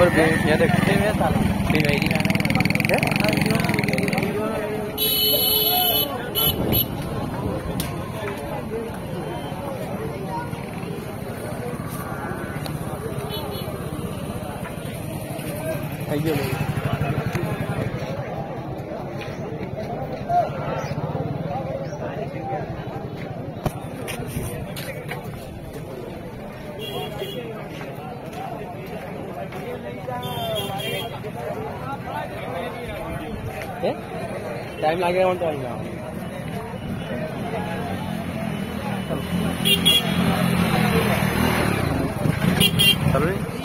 और बेटियां रखते हुए साला मेरी है खाइए लोग। टाइम लगेगा वन टाइम चलो।